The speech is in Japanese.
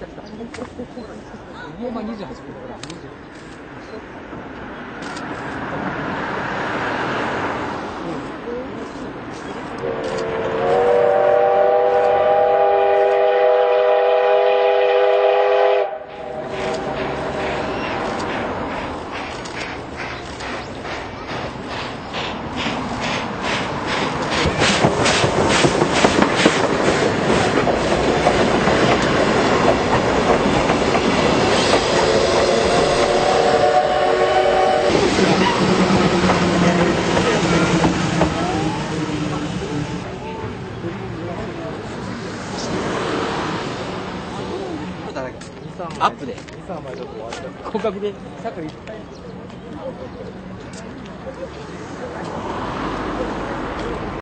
た来た。もうま28分だから。アップで。広角で。